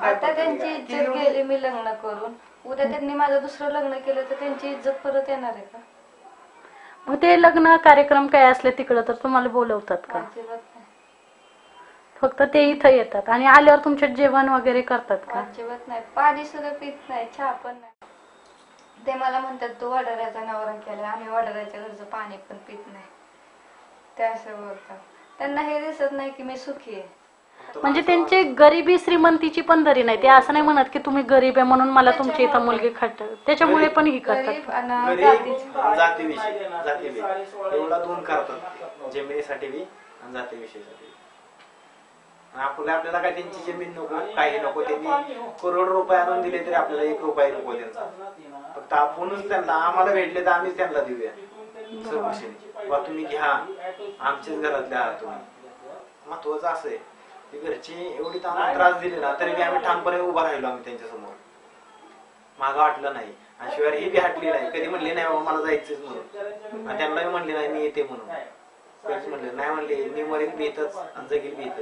आता त्यांची इज्जत गेली मी लग्न करून. उद्या त्यांनी माझं दुसरं लग्न केलं तर त्यांची इज्जत परत येणार आहे का? मग ते लग्न कार्यक्रम काय असले तिकडं तर तुम्हाला बोलवतात का? अजिबात नाही. फक्त ते इथं येतात. आणि आल्यावर तुमच्यात जेवण वगैरे करतात का? अजिबात नाही. पाणी सुद्धा पित नाही चहा पण नाही. ते मला म्हणतात तू वडाऱ्याचा नवरा केला आम्ही वडाऱ्याच्या घरचं पाणी पण पित नाही. ते असं बोलतात. त्यांना हे दिसत नाही की मी सुखी आहे. म्हणजे त्यांची गरिबी श्रीमंतीची पण दरी नाही. ते असं नाही म्हणत की तुम्ही गरीब आहे म्हणून मला तुमची इथं मुलगी खट त्याच्यामुळे पण ही गरीब करतात आणि गरीब जातीचं. जातीविषयी जातीविषयी. एवढा दोन करतात जमिनीसाठी बी आणि जातीविषयीसाठी आणि आपल्याला आपल्याला काय त्यांची जमीन नको काही नको त्यांनी करोड रुपये आणून दिले तरी आपल्याला एक रुपया नको त्यांचा फक्त आपणच त्यांना आम्हाला भेटले तर आम्हीच त्यांना देऊया. सर्वशीने बा तुम्ही घ्या. आमच्याच घरातले आहात तुम्ही. महत्वाचं असं आहे. की घरची एवढी त्यांना त्रास दिले ना तरी बी आम्ही ठामपणे उभा राहिलो आम्ही त्यांच्यासमोर मागं वाटलं नाही. आणि शिवाय ही बी हटली नाही. कधी म्हणली नाही बाबा मला जायचंच म्हणून. आणि त्यांनाही म्हणली नाही मी येते म्हणून. म्हणले नाही म्हणले मी मरीन बी इथंच आणि जगील बी म्हणले